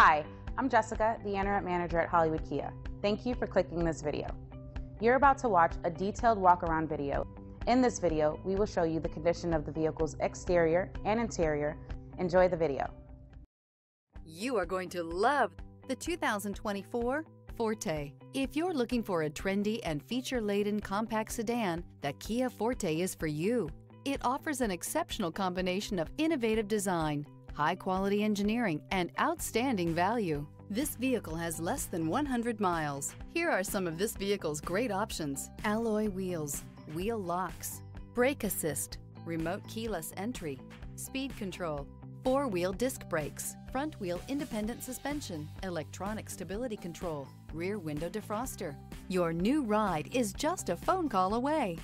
Hi, I'm Jessica, the Internet Manager at Hollywood Kia. Thank you for clicking this video. You're about to watch a detailed walk-around video. In this video, we will show you the condition of the vehicle's exterior and interior. Enjoy the video. You are going to love the 2024 Forte. If you're looking for a trendy and feature-laden compact sedan, the Kia Forte is for you. It offers an exceptional combination of innovative design, high-quality engineering, and outstanding value. This vehicle has less than 100 miles. Here are some of this vehicle's great options. Alloy wheels, wheel locks, brake assist, remote keyless entry, speed control, four-wheel disc brakes, front-wheel independent suspension, electronic stability control, rear window defroster. Your new ride is just a phone call away.